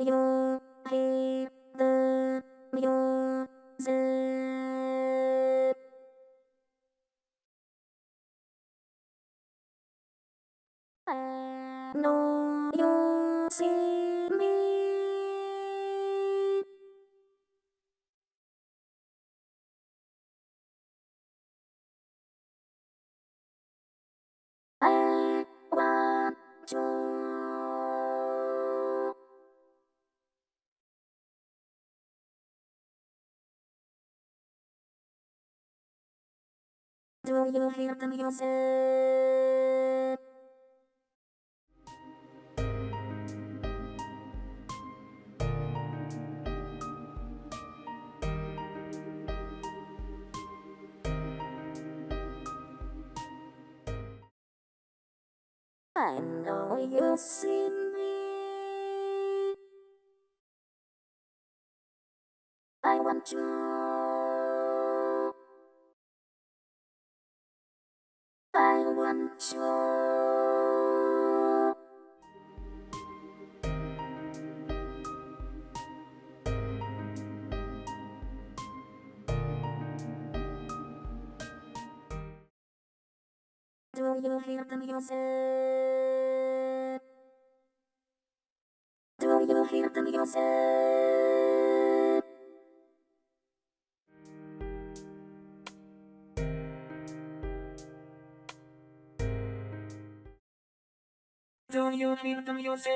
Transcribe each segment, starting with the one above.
you. Hear the music? You hear the music? I know you see どういう部屋組み合わせどういう部屋み合わせ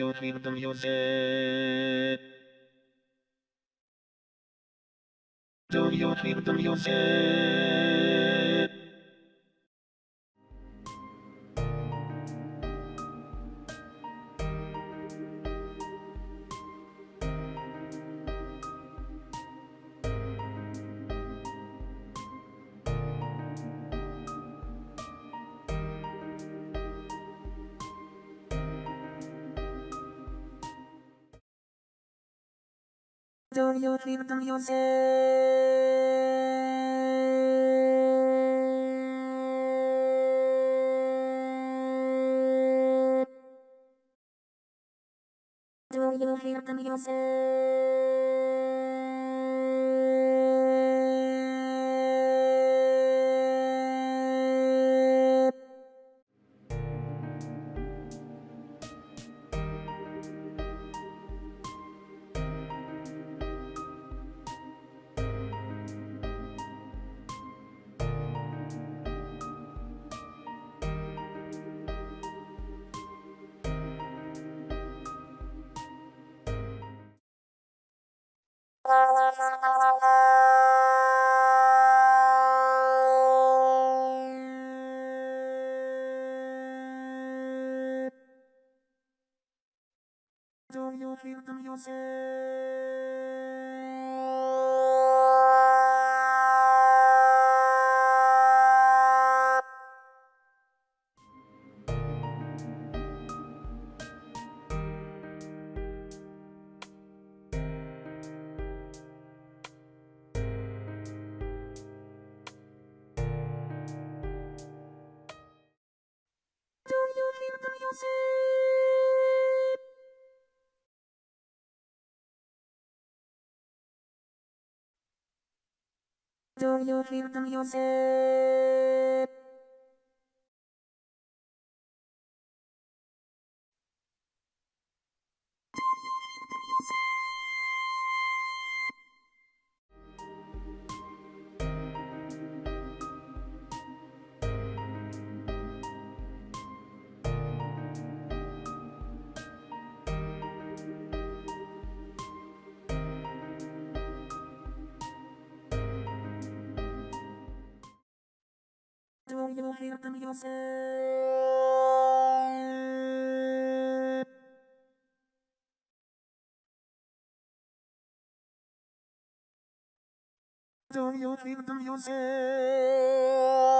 you hear the music? Do you hear the music? Do you feel the music? Do you hear the music? Hear the music? create them yourself. Do you create the yourself?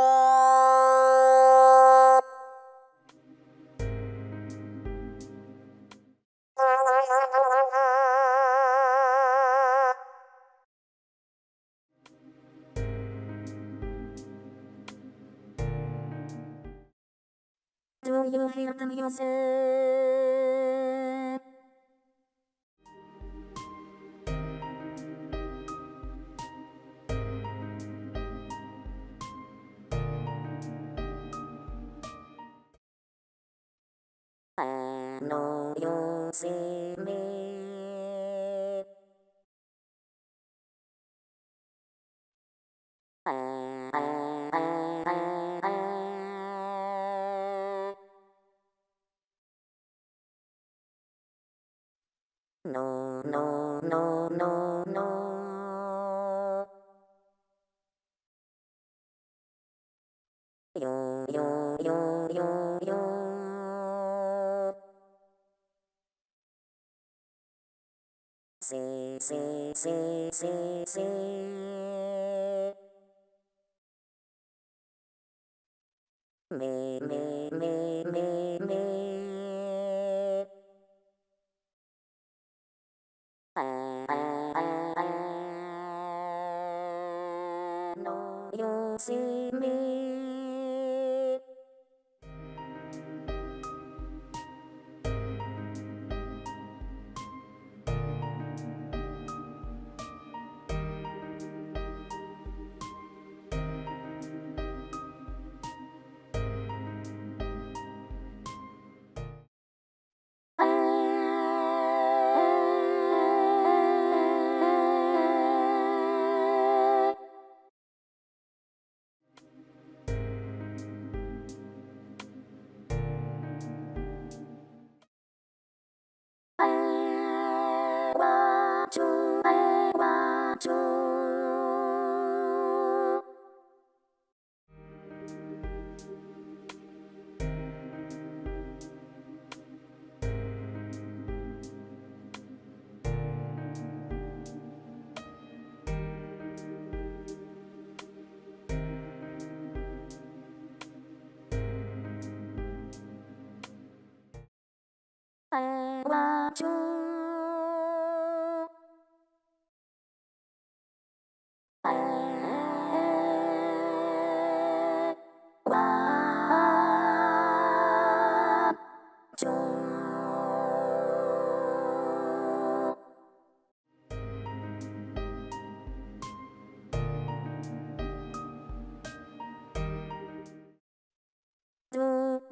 上傭兵改めせ請。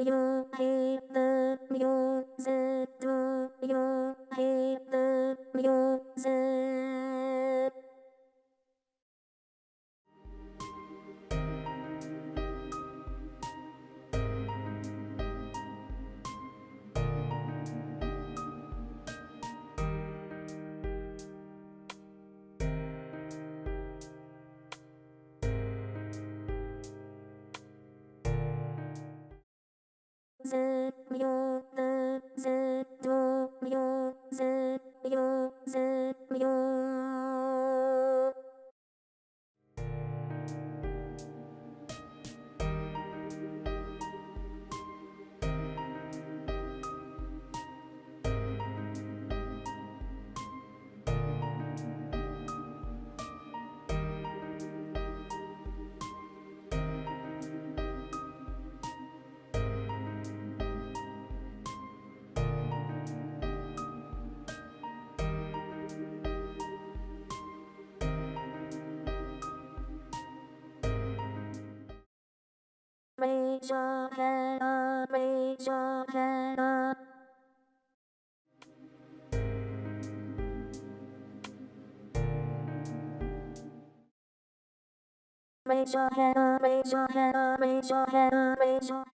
You hear the music? Do you hear the music? Raise your hand up, raise your hand up, raise your hand up, raise your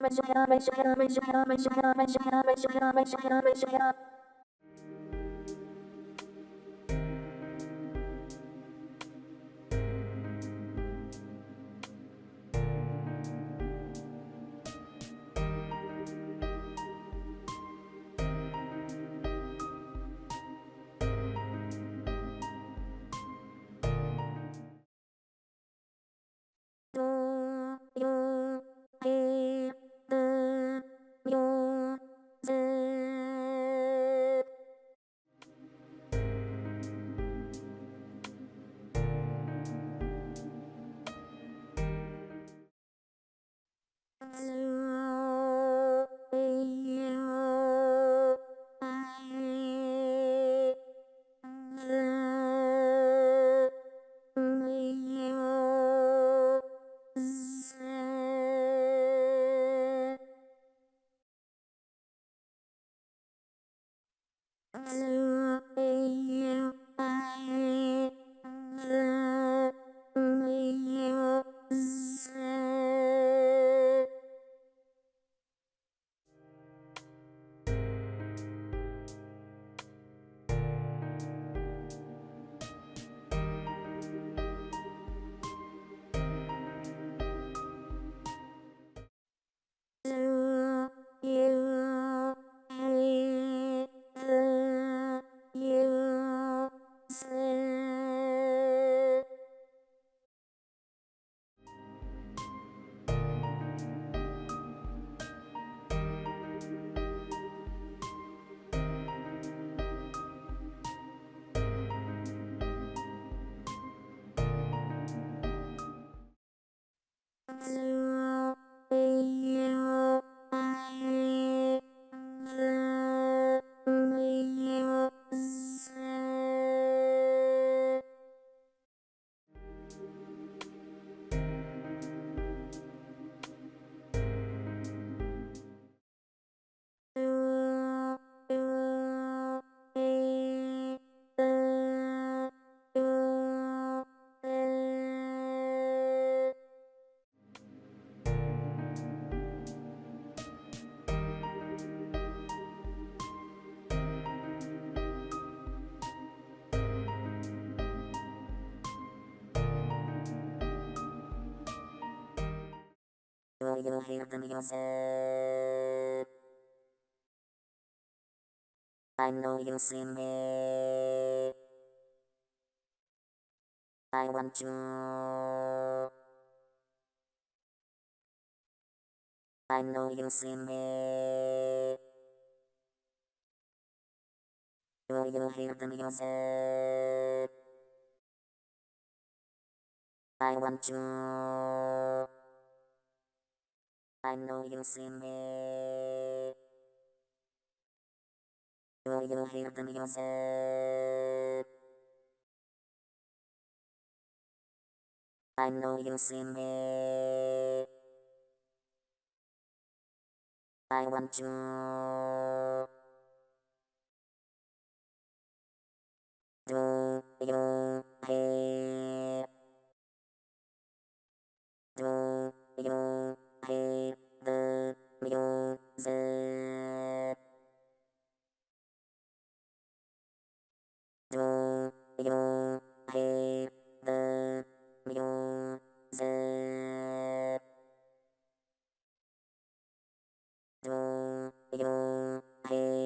Raise your hand up, raise your hand up, raise your hand up, raise your hand up, raise your hand up, raise your hand up, raise your hand up, you hear the music? I know you see me. I want you. I know you see me. Do you hear the music? I want you. I know you see me. Do you hear the music? I know you see me. I want you. Do you hear? Do you hear the music? Do you hear the music? Do you hear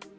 Do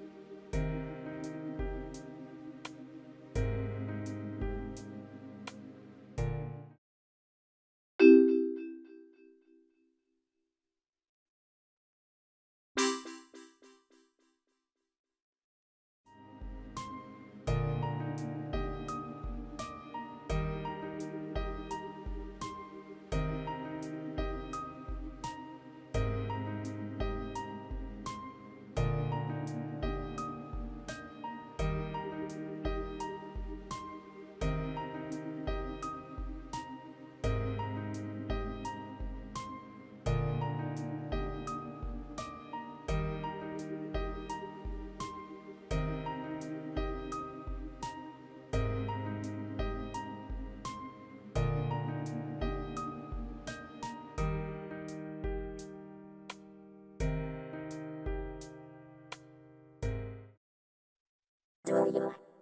you?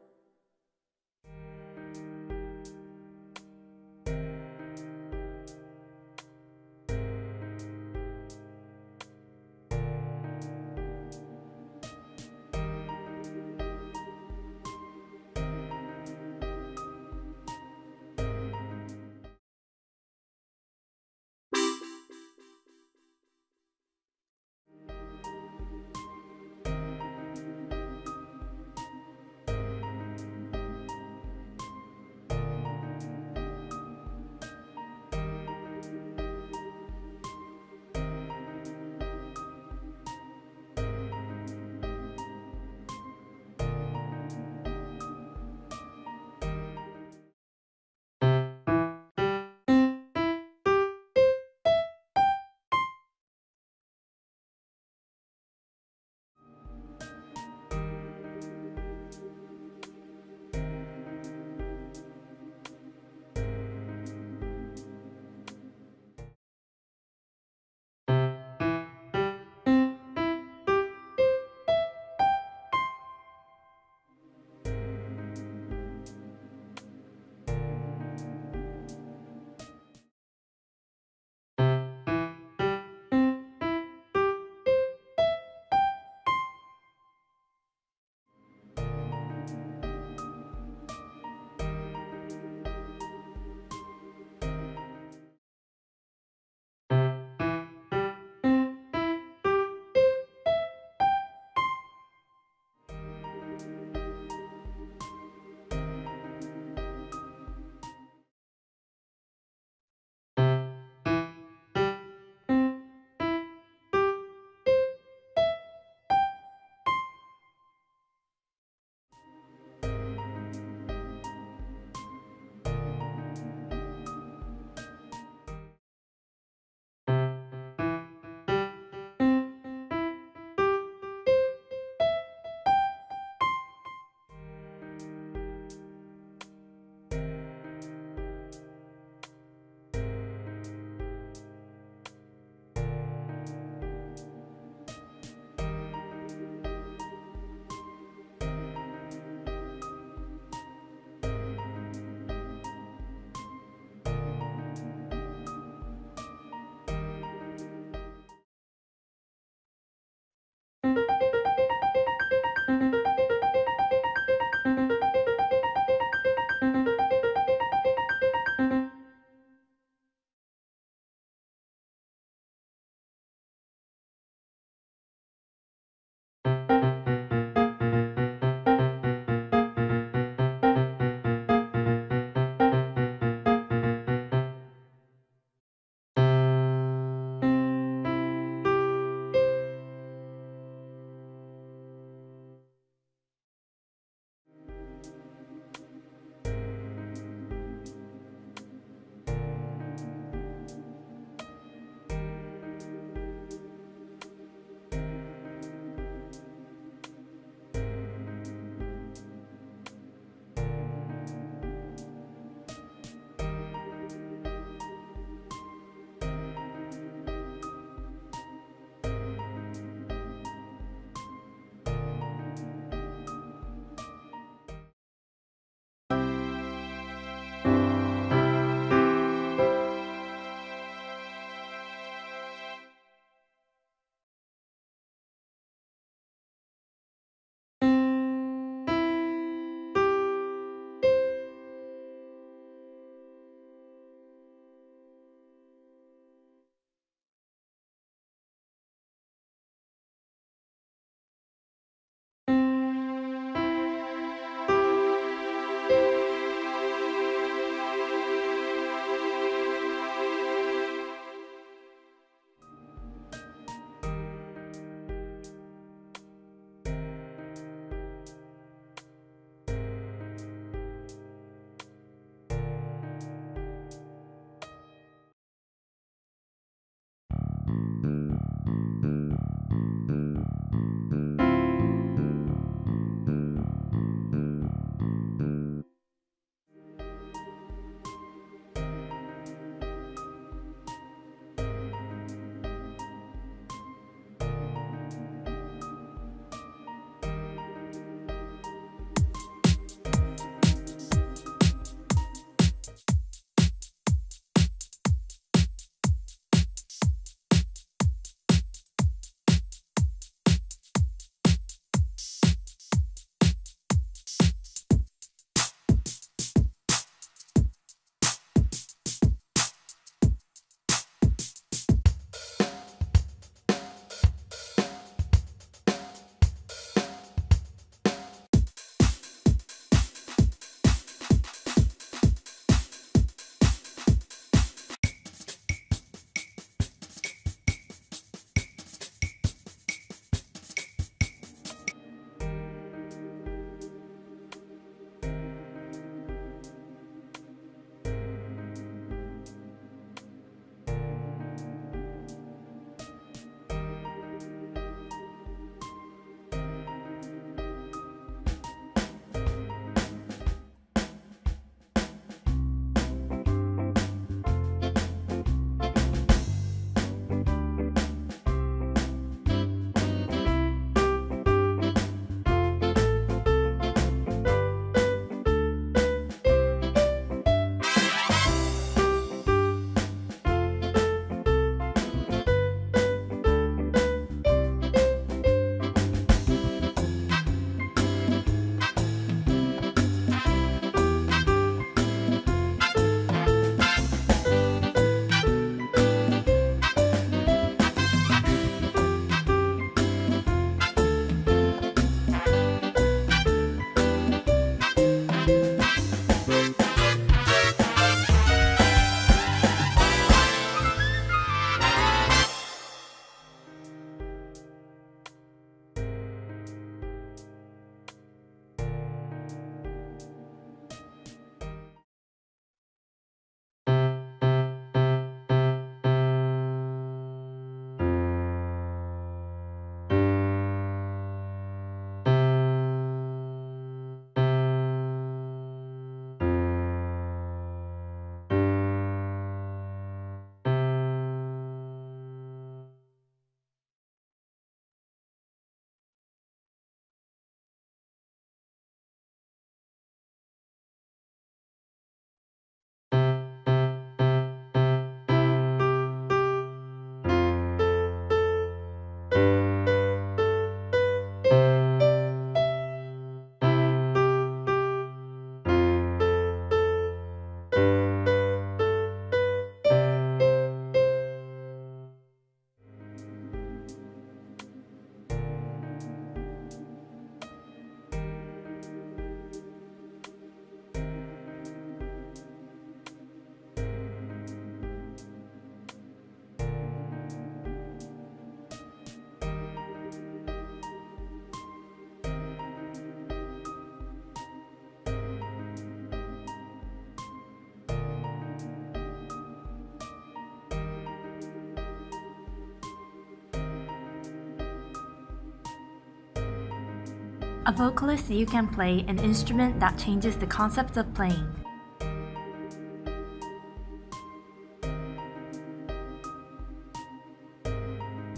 A vocalist you can play an instrument that changes the concept of playing.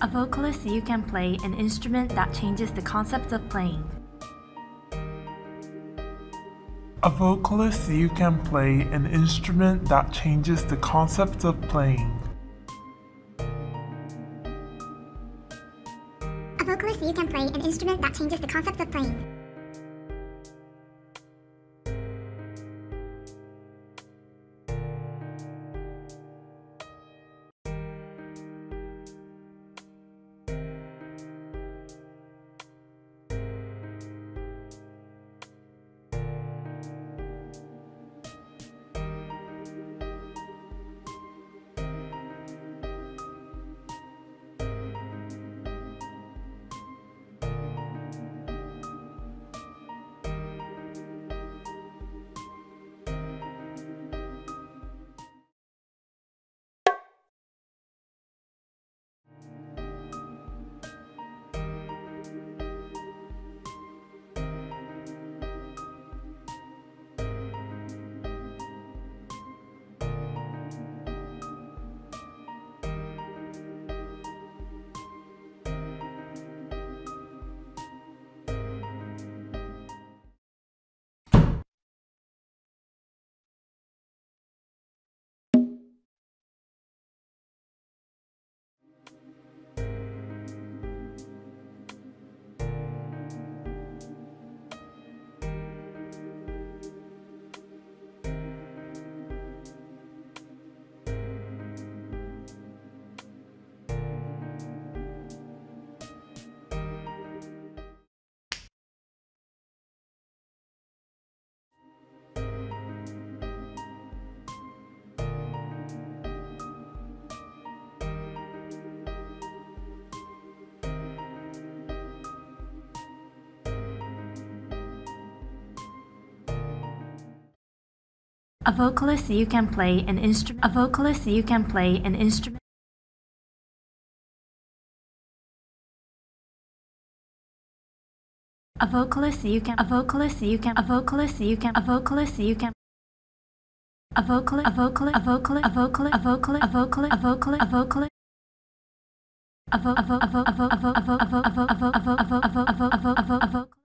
A vocalist you can play an instrument that changes the concept of playing. A vocalist you can play an instrument that changes the concept of playing. Changes the concept of playing. A vocalist you can play an instrument. A vocalist you can play an instrument. A vocalist you can. A vocalist you can. A vocalist you can. A vocalist you can. A vocalist. A vocalist. A vocalist. A vocalist. A vocalist. A vocalist. A vocalist. A vocalist. A vo a vo a vo a vo a vo a vo a vo a vo a vo a vo a vo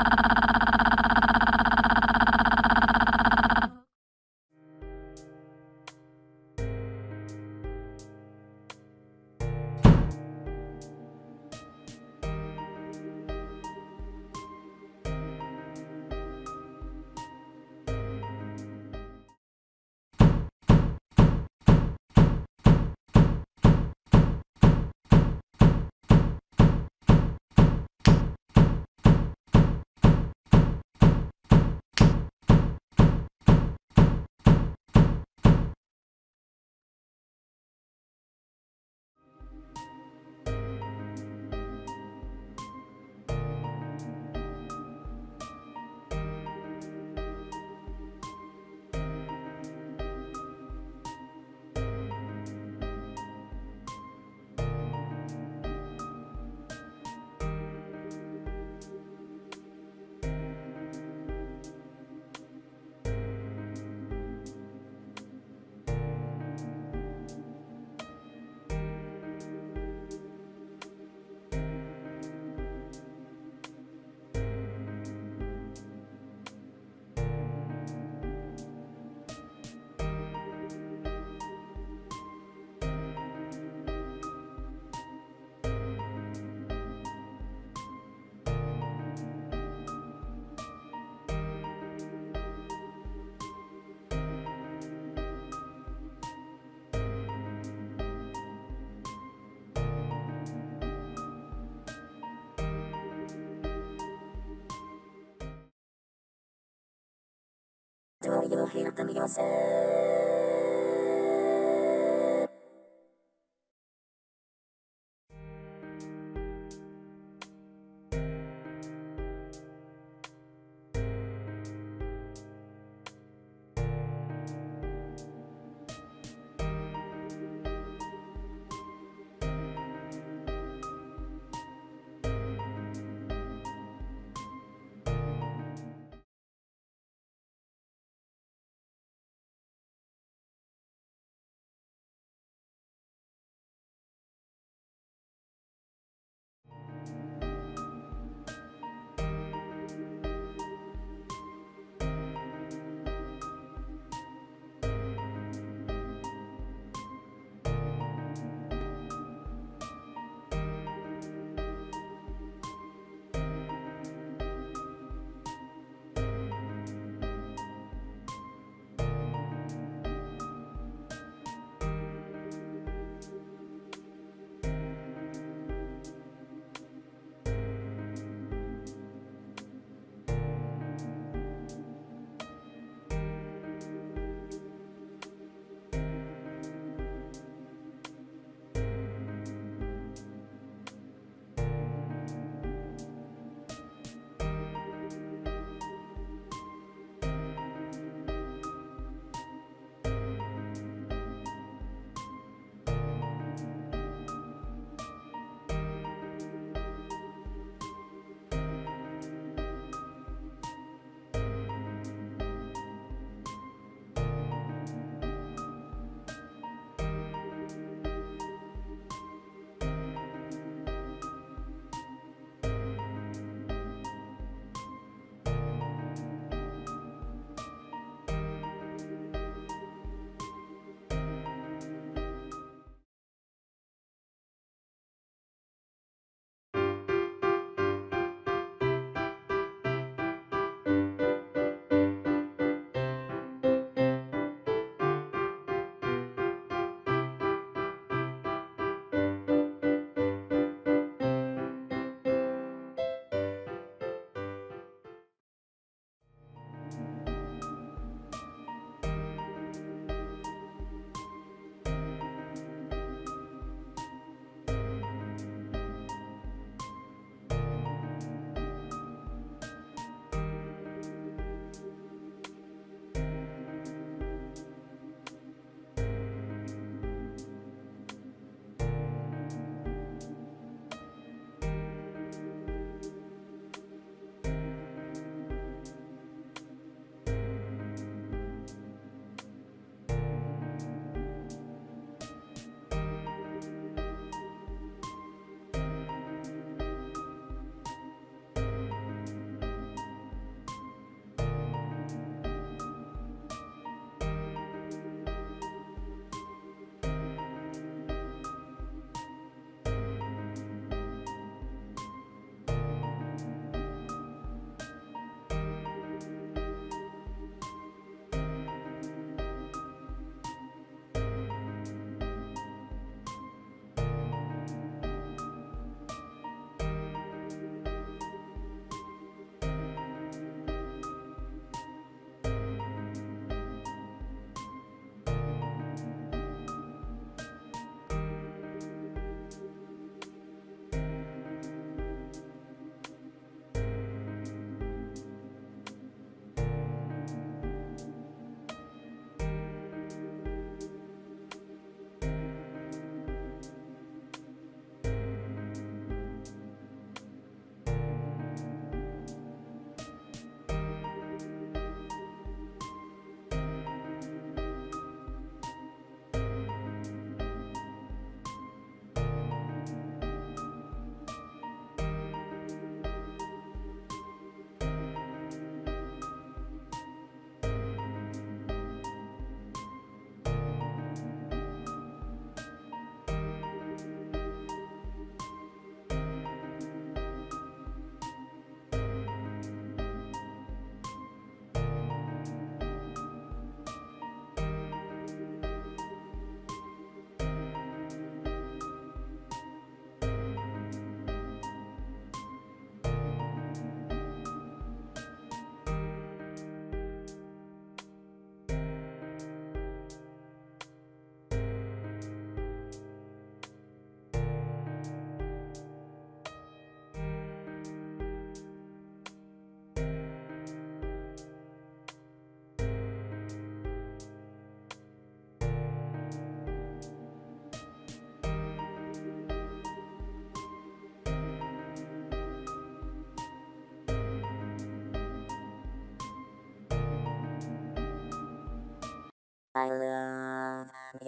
同意を開く要請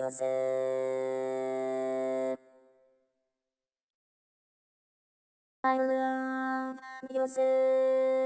love music. I love music.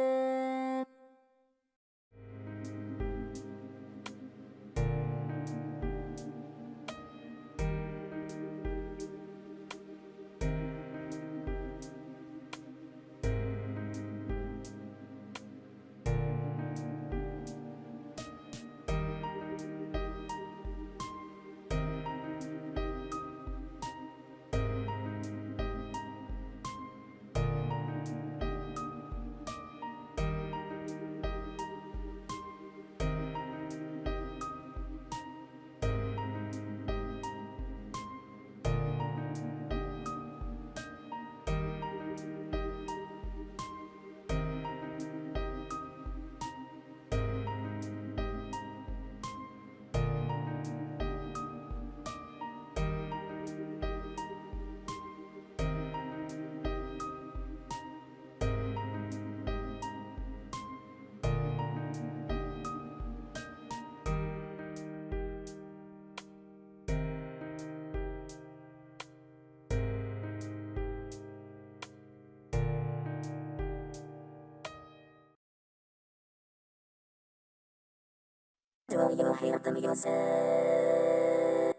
Do you hear the music?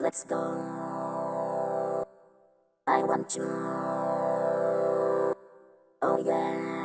Let's go. I want you. Oh yeah.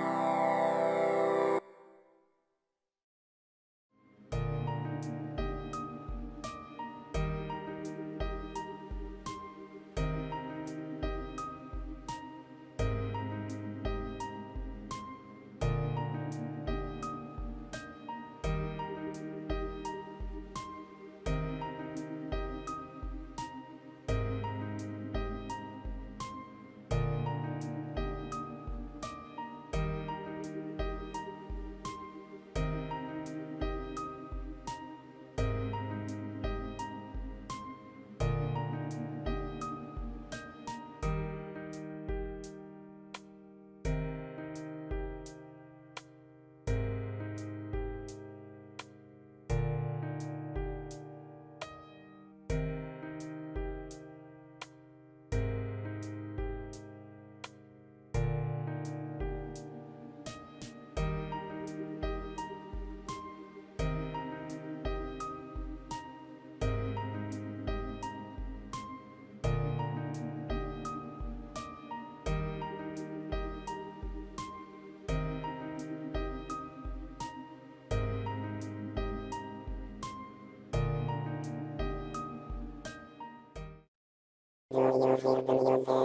யார் யார் உயிர்களையவே